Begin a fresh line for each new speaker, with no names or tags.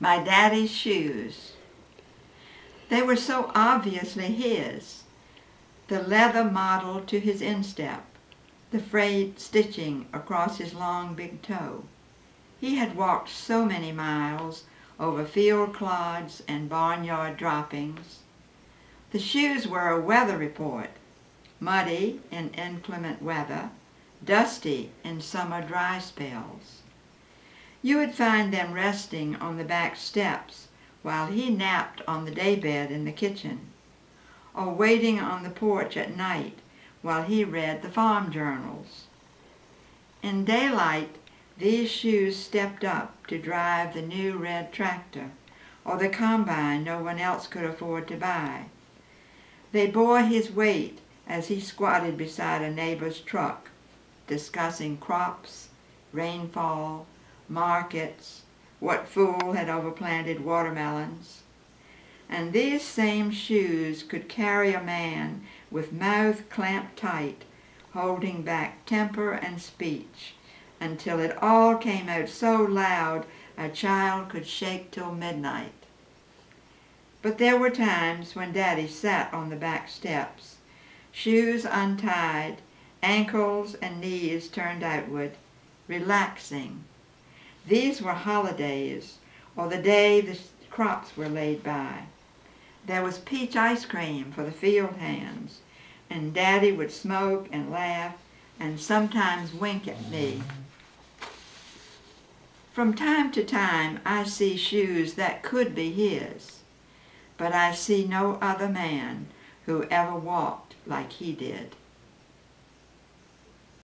My daddy's shoes. They were so obviously his. The leather model to his instep, the frayed stitching across his long big toe. He had walked so many miles over field clods and barnyard droppings. The shoes were a weather report, muddy in inclement weather, dusty in summer dry spells. You would find them resting on the back steps while he napped on the daybed in the kitchen, or waiting on the porch at night while he read the farm journals. In daylight, these shoes stepped up to drive the new red tractor, or the combine no one else could afford to buy. They bore his weight as he squatted beside a neighbor's truck, discussing crops, rainfall, markets, what fool had overplanted watermelons. And these same shoes could carry a man with mouth clamped tight, holding back temper and speech, until it all came out so loud a child could shake till midnight. But there were times when Daddy sat on the back steps, shoes untied, ankles and knees turned outward, relaxing, these were holidays, or the day the crops were laid by. There was peach ice cream for the field hands, and Daddy would smoke and laugh and sometimes wink at me. From time to time I see shoes that could be his, but I see no other man who ever walked like he did.